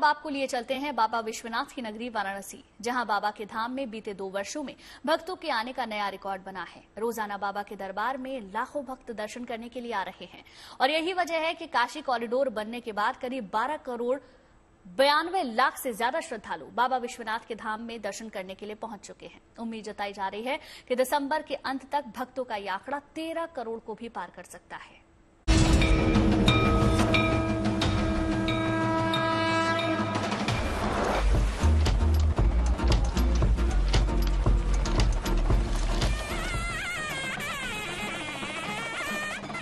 अब आपको लिए चलते हैं बाबा विश्वनाथ की नगरी वाराणसी, जहाँ बाबा के धाम में बीते दो वर्षों में भक्तों के आने का नया रिकॉर्ड बना है। रोज़ाना बाबा के दरबार में लाखों भक्त दर्शन करने के लिए आ रहे हैं। और यही वजह है कि काशी कॉरिडोर बनने के बाद करीब 12 करोड़ बयानवे लाख से ज़्यादा श्रद्धालु बाबा विश्वनाथ के धाम में दर्शन करने के लिए पहुँच चुके हैं। उम्मीद जताई जा रही है कि दिसंबर के अंत तक भक्तों का ये आंकड़ा तेरह करोड़ को भी पार कर सकता है।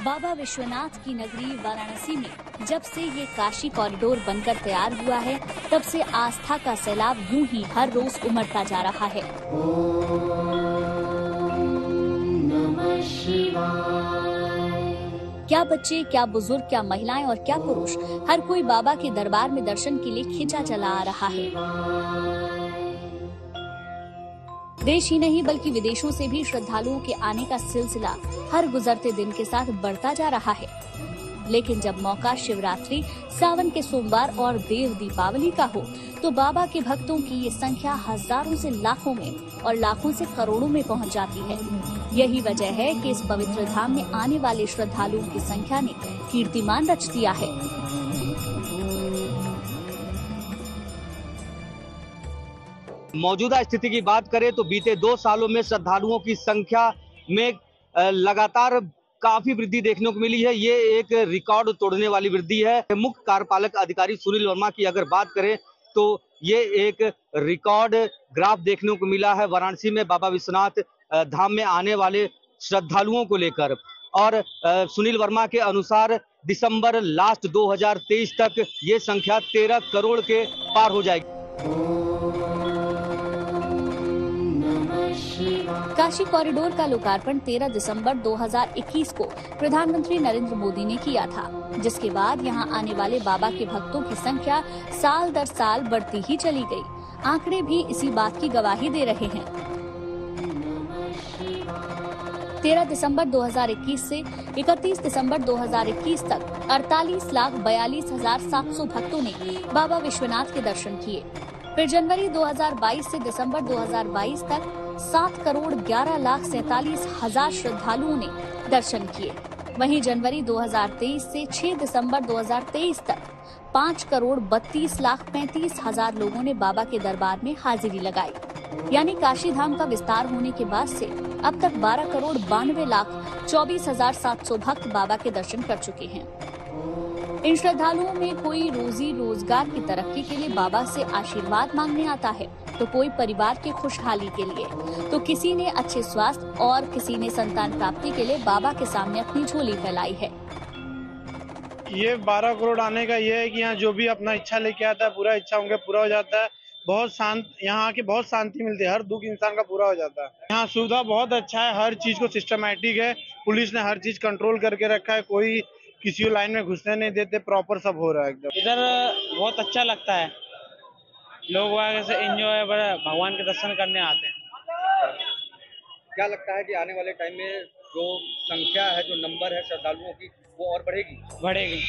बाबा विश्वनाथ की नगरी वाराणसी में जब से ये काशी कॉरिडोर बनकर तैयार हुआ है, तब से आस्था का सैलाब यूँ ही हर रोज उमड़ता जा रहा है। क्या बच्चे, क्या बुज़ुर्ग, क्या महिलाएँ और क्या पुरुष हर कोई बाबा के दरबार में दर्शन के लिए खिंचा चला आ रहा है? देश ही नहीं, बल्कि विदेशों से भी श्रद्धालुओं के आने का सिलसिला हर गुजरते दिन के साथ बढ़ता जा रहा है। लेकिन जब मौका शिवरात्रि, सावन के सोमवार और देव दीपावली का हो तो बाबा के भक्तों की ये संख्या हज़ारों से लाखों में और लाखों से करोड़ों में पहुँच जाती है। यही वजह है कि इस पवित्र धाम में आने वाले श्रद्धालुओं की संख्या ने कीर्तिमान रच दिया है। मौजूदा स्थिति की बात करें तो बीते दो सालों में श्रद्धालुओं की संख्या में लगातार काफ़ी वृद्धि देखने को मिली है। ये एक रिकॉर्ड तोड़ने वाली वृद्धि है। मुख्य कार्यपालक अधिकारी सुनील वर्मा की अगर बात करें तो ये एक रिकॉर्ड ग्राफ देखने को मिला है वाराणसी में बाबा विश्वनाथ धाम में आने वाले श्रद्धालुओं को लेकर। और सुनील वर्मा के अनुसार दिसंबर लास्ट 2023 तक ये संख्या 13 करोड़ के पार हो जाएगी। काशी कॉरिडोर का लोकार्पण 13 दिसंबर 2021 को प्रधानमंत्री नरेंद्र मोदी ने किया था, जिसके बाद यहाँ आने वाले बाबा के भक्तों की संख्या साल दर साल बढ़ती ही चली गई। आंकड़े भी इसी बात की गवाही दे रहे हैं 13 दिसंबर 2021 से 31 दिसंबर 2021 तक 48 लाख बयालीस हज़ार सात सौ भक्तों ने बाबा विश्वनाथ के दर्शन किए फिर जनवरी 2022 से दिसंबर 2022 तक सात करोड़ ग्यारह लाख सैतालीस हज़ार श्रद्धालुओं ने दर्शन किए। वहीं जनवरी 2023 से 6 दिसंबर 2023 तक पाँच करोड़ बत्तीस लाख पैंतीस हज़ार लोगों ने बाबा के दरबार में हाजिरी लगाई। यानी काशी धाम का विस्तार होने के बाद से अब तक 12 करोड़ बानवे लाख चौबीस हज़ार सात सौ भक्त बाबा के दर्शन कर चुके हैं। इन श्रद्धालुओं में कोई रोजी रोज़गार की तरक्की के लिए बाबा से आशीर्वाद मांगने आता है। तो कोई परिवार की खुशहाली के लिए। तो किसी ने अच्छे स्वास्थ्य और किसी ने संतान प्राप्ति के लिए बाबा के सामने अपनी झोली फैलाई है। ये 12 करोड़ आने का ये है कि यहाँ जो भी अपना इच्छा लेके आता है पूरा इच्छा उनके पूरा हो जाता है। बहुत शांत यहाँ आके बहुत शांति मिलती है हर दुख इंसान का पूरा हो जाता है। यहाँ सुविधा बहुत अच्छा है हर चीज़ को सिस्टमेटिक है। पुलिस ने हर चीज़ कंट्रोल करके रखा है कोई किसी लाइन में घुसने नहीं देते प्रॉपर सब हो रहा है एकदम। इधर बहुत अच्छा लगता है। लोग वहाँ से एंजॉय भगवान के दर्शन करने आते हैं। क्या लगता है कि आने वाले टाइम में जो संख्या है जो नंबर है श्रद्धालुओं की वो और बढ़ेगी? बढ़ेगी।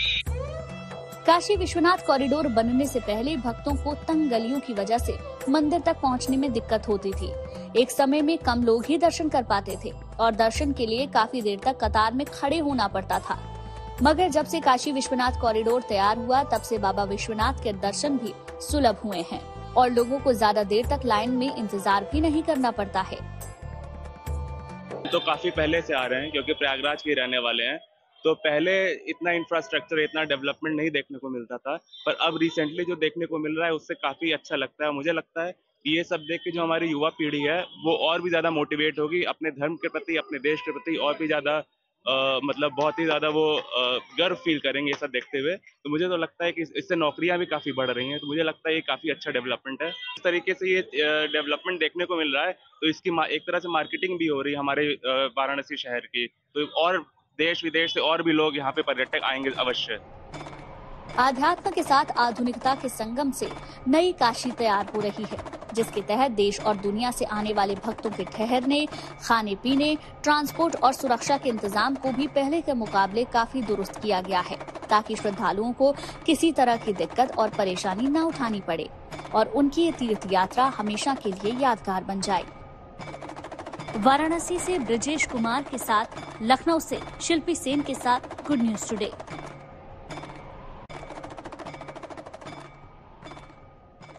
काशी विश्वनाथ कॉरिडोर बनने से पहले भक्तों को तंग गलियों की वजह से मंदिर तक पहुँचने में दिक्कत होती थी। एक समय में कम लोग ही दर्शन कर पाते थे और दर्शन के लिए काफ़ी देर तक कतार में खड़े होना पड़ता था। मगर जब से काशी विश्वनाथ कॉरिडोर तैयार हुआ, तब से बाबा विश्वनाथ के दर्शन भी सुलभ हुए हैं और लोगों को ज़्यादा देर तक लाइन में इंतज़ार भी नहीं करना पड़ता है। तो काफ़ी पहले से आ रहे हैं, क्योंकि प्रयागराज के रहने वाले हैं। तो पहले इतना इंफ्रास्ट्रक्चर इतना डेवलपमेंट नहीं देखने को मिलता था, पर अब रिसेंटली जो देखने को मिल रहा है, उससे काफ़ी अच्छा लगता है। मुझे लगता है कि ये सब देख के जो हमारी युवा पीढ़ी है, वो और भी ज़्यादा मोटिवेट होगी, अपने धर्म के प्रति, अपने देश के प्रति और भी ज़्यादा मतलब बहुत ही ज़्यादा वो गर्व फील करेंगे ये सब देखते हुए। तो मुझे तो लगता है कि इससे नौकरियाँ भी काफ़ी बढ़ रही हैं। तो मुझे लगता है ये काफ़ी अच्छा डेवलपमेंट है। इस तरीके से ये डेवलपमेंट देखने को मिल रहा है। तो इसकी एक तरह से मार्केटिंग भी हो रही है हमारे वाराणसी शहर की। तो और देश विदेश से और भी लोग यहाँ पे पर्यटक आएँगे अवश्य। आध्यात्म के साथ आधुनिकता के संगम से नई काशी तैयार हो रही है। जिसके तहत देश और दुनिया से आने वाले भक्तों के ठहरने, खाने पीने, ट्रांसपोर्ट और सुरक्षा के इंतज़ाम को भी पहले के मुकाबले काफ़ी दुरुस्त किया गया है, ताकि श्रद्धालुओं को किसी तरह की दिक्कत और परेशानी न उठानी पड़े और उनकी ये तीर्थ यात्रा हमेशा के लिए यादगार बन जाए। वाराणसी से ब्रजेश कुमार के साथ लखनऊ से शिल्पी सेन के साथ गुड न्यूज़ टुडे